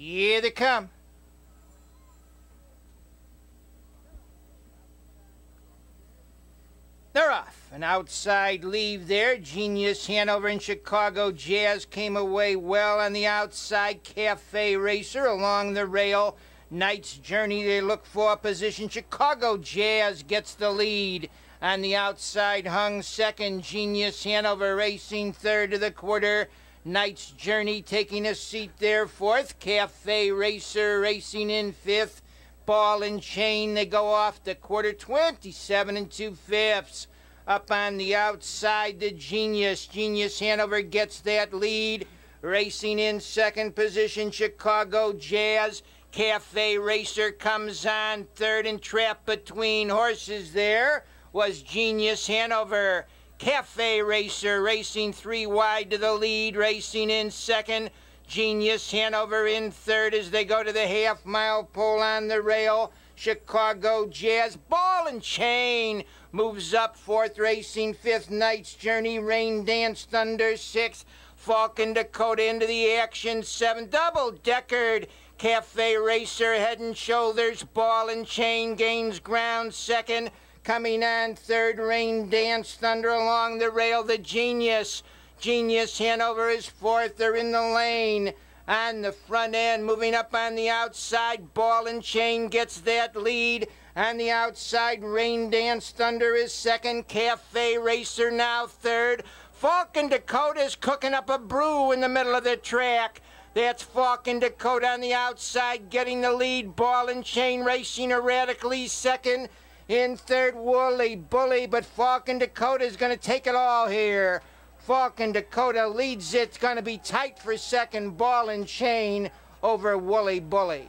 Here they come. They're off. An outside leave there. Genius Hanover and Chicago Jazz came away well on the outside. Cafe Racer along the rail. Knight's Journey they look for position. Chicago Jazz gets the lead. On the outside hung second. Genius Hanover racing third to the quarter. Knight's Journey taking a seat there fourth. Cafe Racer racing in fifth ball and chain. They go off the quarter 27 and two fifths. Up on the outside, the Genius. Genius Hanover gets that lead. Racing in second position, Chicago Jazz. Cafe Racer comes on third and trapped between horses there was Genius Hanover. Cafe Racer racing three wide to the lead, racing in second. Genius Hanover in third as they go to the half mile pole on the rail. Chicago Jazz Ball and Chain moves up fourth, racing fifth. Knight's Journey Rain Dance Thunder sixth. Falcon Dakota into the action seven. Double Deckard Cafe Racer head and shoulders. Ball and Chain gains ground second. Coming on third, Rain Dance Thunder along the rail. The Genius. Genius Hanover is fourth. They're in the lane. On the front end, moving up on the outside, Ball and Chain gets that lead. On the outside, Rain Dance Thunder is second. Cafe Racer now third. Falcon Dakota is cooking up a brew in the middle of the track. That's Falcon Dakota on the outside getting the lead. Ball and Chain racing erratically second. In third, Woolly Bully, but Falcon Dakota is going to take it all here. Falcon Dakota leads it. It's going to be tight for second. Ball and chain over Woolly Bully.